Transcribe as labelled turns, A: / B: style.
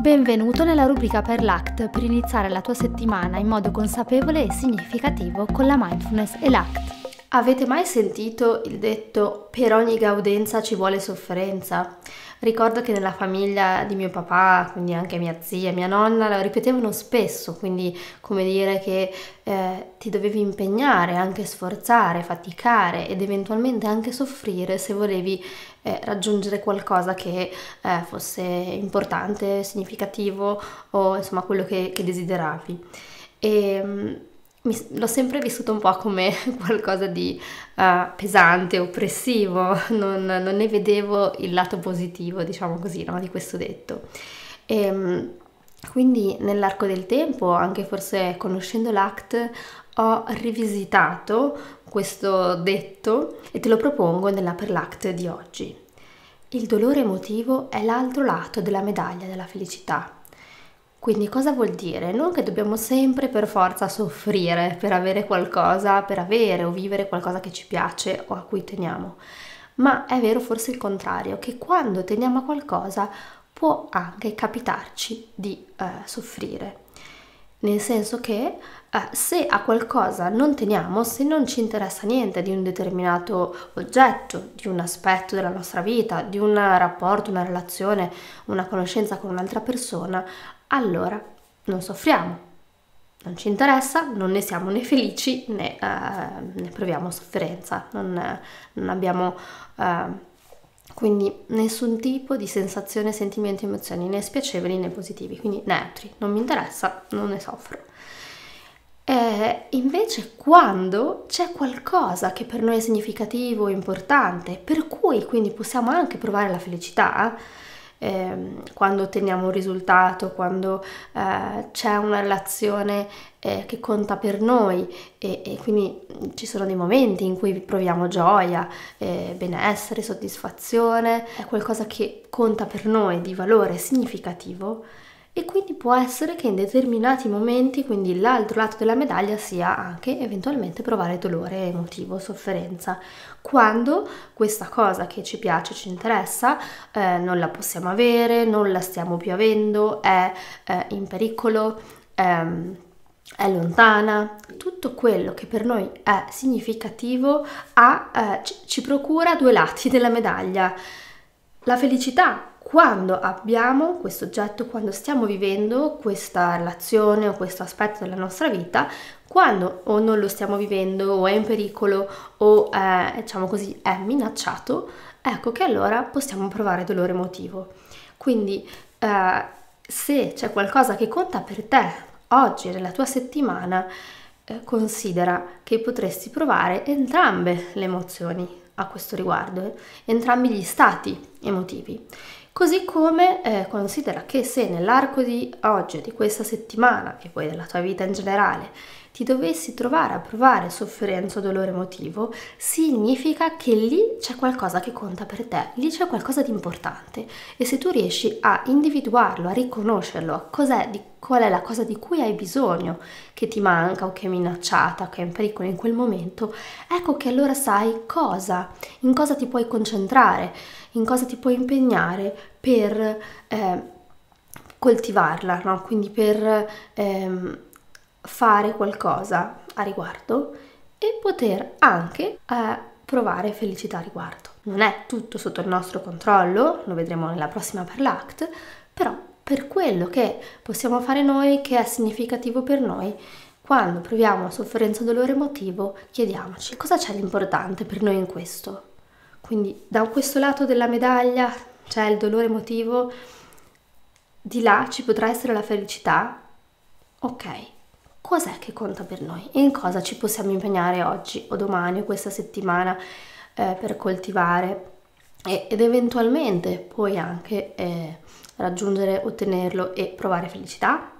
A: Benvenuto nella rubrica per l'ACT per iniziare la tua settimana in modo consapevole e significativo con la mindfulness e l'ACT. Avete mai sentito il detto per ogni gaudenza ci vuole sofferenza? Ricordo che nella famiglia di mio papà, quindi anche mia zia, mia nonna, lo ripetevano spesso, quindi come dire che eh, ti dovevi impegnare, anche sforzare, faticare ed eventualmente anche soffrire se volevi eh, raggiungere qualcosa che eh, fosse importante, significativo o insomma quello che, che desideravi. E, mi, l'ho sempre vissuto un po' come qualcosa di uh, pesante, oppressivo, non, non, ne vedevo il lato positivo, diciamo così, no, di questo detto. E, ehm, quindi nell'arco del tempo, anche forse conoscendo l'ACT, ho rivisitato questo detto e te lo propongo nella per l'ACT di oggi. Il dolore emotivo è l'altro lato della medaglia della felicità. Quindi cosa vuol dire? Non che dobbiamo sempre per forza soffrire per avere qualcosa, per avere o vivere qualcosa che ci piace o a cui teniamo, ma è vero forse il contrario, che quando teniamo a qualcosa può anche capitarci di eh, soffrire. Nel senso che eh, se a qualcosa non teniamo, se non ci interessa niente di un determinato oggetto, di un aspetto della nostra vita, di un rapporto, una relazione, una conoscenza con un'altra persona, allora non soffriamo. Non ci interessa, non ne siamo né felici né, uh, ne proviamo sofferenza, non, non abbiamo uh, quindi nessun tipo di sensazione, sentimenti, emozioni né spiacevoli né positivi, quindi neutri, non mi interessa, non ne soffro. E invece quando c'è qualcosa che per noi è significativo, importante, per cui quindi possiamo anche provare la felicità, eh, quando otteniamo un risultato, quando eh, c'è una relazione eh, che conta per noi e, e, quindi ci sono dei momenti in cui proviamo gioia, eh, benessere, soddisfazione, è qualcosa che conta per noi di valore significativo e quindi può essere che in determinati momenti, quindi l'altro lato della medaglia sia anche eventualmente provare dolore emotivo, sofferenza, quando questa cosa che ci piace, ci interessa, eh, non la possiamo avere, non la stiamo più avendo, è eh, in pericolo, ehm, è lontana, tutto quello che per noi è significativo ha, eh, ci, ci procura due lati della medaglia. La felicità quando abbiamo questo oggetto, quando stiamo vivendo questa relazione o questo aspetto della nostra vita, quando o non lo stiamo vivendo o è in pericolo o è, diciamo così, è minacciato, ecco che allora possiamo provare dolore emotivo. Quindi eh, se c'è qualcosa che conta per te oggi nella tua settimana, eh, considera che potresti provare entrambe le emozioni a questo riguardo, eh, entrambi gli stati emotivi. Così come eh, considera che se nell'arco di oggi, di questa settimana e poi della tua vita in generale, ti dovessi trovare a provare sofferenza o dolore emotivo, significa che lì c'è qualcosa che conta per te, lì c'è qualcosa di importante e se tu riesci a individuarlo, a riconoscerlo, cos'è, di, qual è la cosa di cui hai bisogno, che ti manca o che è minacciata, che è in pericolo in quel momento, ecco che allora sai cosa, in cosa ti puoi concentrare in cosa ti puoi impegnare per eh, coltivarla, no? quindi per ehm, fare qualcosa a riguardo e poter anche eh, provare felicità a riguardo. Non è tutto sotto il nostro controllo, lo vedremo nella prossima per l'ACT, però per quello che possiamo fare noi, che è significativo per noi, quando proviamo sofferenza o dolore emotivo, chiediamoci cosa c'è di importante per noi in questo. Quindi da questo lato della medaglia c'è il dolore emotivo, di là ci potrà essere la felicità. Ok, cos'è che conta per noi? In cosa ci possiamo impegnare oggi o domani o questa settimana eh, per coltivare e, ed eventualmente poi anche eh, raggiungere, ottenerlo e provare felicità?